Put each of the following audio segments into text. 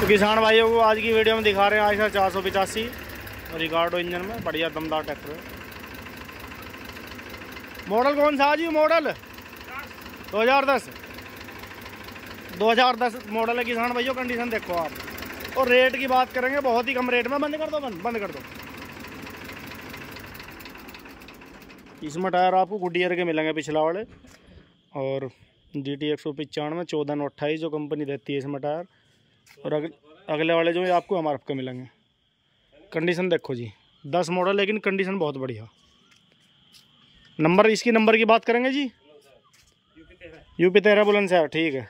तो किसान भाइयों को आज की वीडियो में दिखा रहे हैं आज सर चार सौ पिचासी। रिकार्डो इंजन में, बढ़िया दमदार ट्रैक्टर है। मॉडल कौन सा जी मॉडल? 2010 2010 मॉडल है किसान भाइयों कंडीशन देखो आप। और रेट की बात करेंगे, बहुत ही कम रेट में। बंद कर दो, बंद बंद कर दो। इसमें टायर आपको गुडियर के मिलेंगे पिछला वाले। और जी टी एक सौ पचानवे, चौदह नौ अट्ठाईस जो कंपनी देती है इसमें टायर। और अग, अगले वाले जो है आपको हमारे पे मिलेंगे। कंडीशन देखो जी। दस मॉडल लेकिन कंडीशन बहुत बढ़िया। नंबर इसकी नंबर की बात करेंगे जी? यू पी तेरह। बुलंदशहर ठीक है।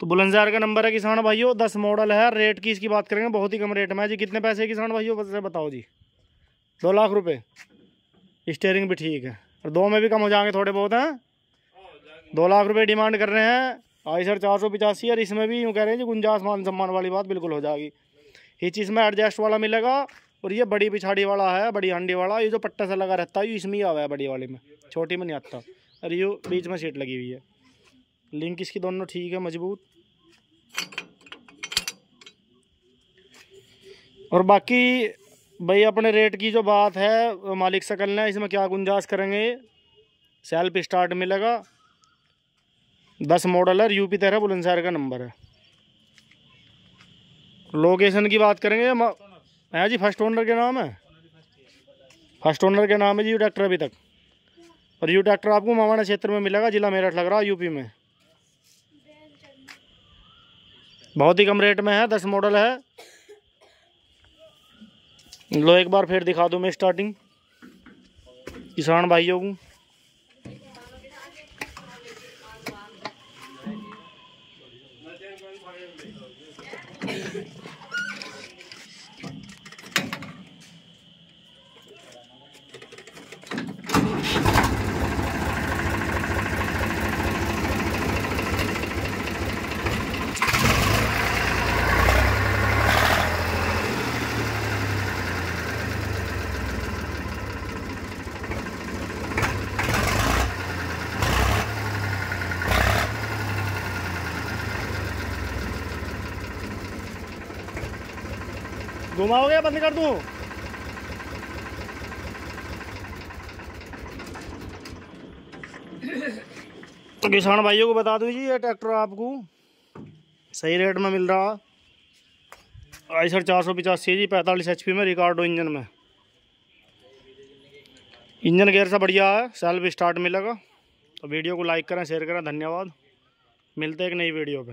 तो बुलंदशहर का नंबर है किसान भाइयों दस मॉडल है। रेट की इसकी बात करेंगे बहुत ही कम रेट में जी। कितने पैसे किसान भाइयों बताओ जी। दो लाख रुपये स्टेयरिंग भी ठीक है। और दो में भी कम हो जाएँगे थोड़े बहुत हैं? दो लाख रुपये डिमांड कर रहे हैं। हाँ आई सर, चार सौ पिचासी और इसमें भी यूँ कह रहे हैं जी, गुंजा मान सम्मान वाली बात बिल्कुल हो जाएगी। हिच इसमें एडजस्ट वाला मिलेगा, और ये बड़ी पिछाड़ी वाला है, बड़ी हांडी वाला, ये जो पट्टा सा लगा रहता है, ये इसमें ही आवा है बड़ी वाली में, छोटी में नहीं आता। और ये बीच में सीट लगी हुई है। लिंक इसकी दोनों ठीक है, मज़बूत। और बाकी भाई, अपने रेट की जो बात है, मालिक से करना है इसमें क्या गुंजाइश करेंगे? सेल्फ स्टार्ट मिलेगा। दस मॉडल है यूपी तेरह बुलंदशहर का नंबर है। लोकेशन की बात करेंगे है जी फ़र्स्ट ओनर के नाम है? फ़र्स्ट ओनर के नाम है जी यू ट्रैक्टर अभी तक। और यू ट्रैक्टर आपको मवाना क्षेत्र में मिलेगा, जिला मेरठ लग रहा है, यूपी में। बहुत ही कम रेट में है, दस मॉडल है। लो, एक बार फिर दिखा दूँ मैं स्टार्टिंग किसान भाइयों को। இல்லை घुमाओगे बंद कर दूँ? तो किसान भाइयों को बता दूँ जी, ये ट्रैक्टर आपको सही रेट में मिल रहा। आई सर चार सौ पचासी जी, पैंतालीस एच में रिकॉर्डो इंजन में। इंजन गेयर सा बढ़िया है सेल्फ स्टार्ट मिलेगा। तो वीडियो को लाइक करें शेयर करें, धन्यवाद। मिलते हैं एक नई वीडियो पे।